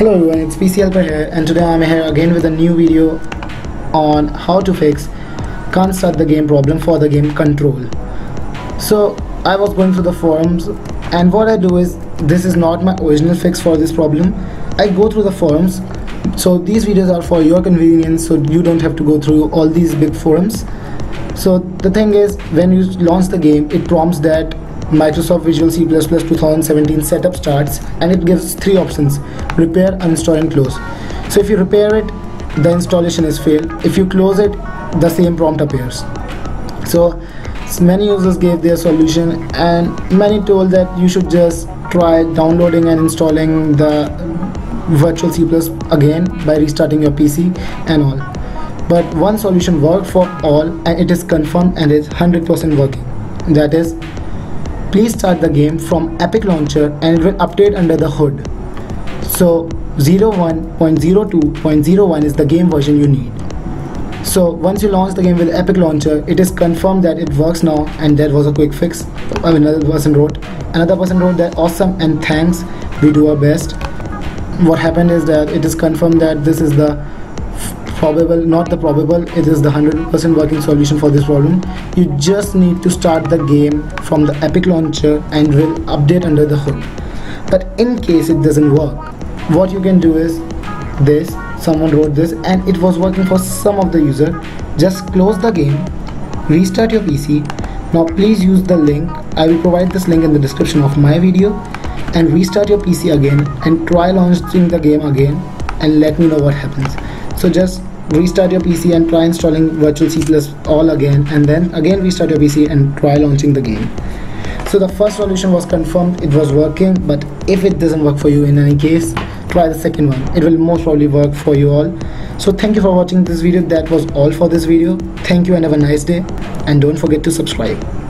Hello everyone, it's PC Helper here and today I'm here again with a new video on how to fix can't start the game problem for the game control. So I was going through the forums and what I do is this is not my original fix for this problem. I go through the forums so these videos are for your convenience so you don't have to go through all these big forums. So the thing is when you launch the game it prompts that Microsoft Visual C++ 2017 setup starts and it gives three options repair uninstall and close. So if you repair it the installation is failed. If you close it the same prompt appears. So many users gave their solution and many told that you should just try downloading and installing the virtual C++ again by restarting your PC and all. But one solution worked for all and it is confirmed and is 100% working. That is please start the game from Epic Launcher and it will update under the hood. So 01.02.01 is the game version you need. So once you launch the game with Epic Launcher, it is confirmed that it works now and that was a quick fix. Another person wrote. Another person wrote that awesome and thanks, we do our best. What happened is that it is confirmed that this is the probable not the probable it is the 100% working solution for this problem. You just need to start the game from the epic launcher and will update under the hood. But in case it doesn't work what you can do is this someone wrote this and it was working for some of the user. Just close the game restart your pc now please use the link. I will provide this link in the description of my video. And restart your pc again and try launching the game again and let me know what happens. So just restart your PC and try installing Virtual C++ all again and then again restart your PC and try launching the game. So the first solution was confirmed, it was working, but if it doesn't work for you in any case, try the second one. It will most probably work for you all. So thank you for watching this video. That was all for this video. Thank you and have a nice day. And don't forget to subscribe.